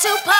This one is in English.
Tupac.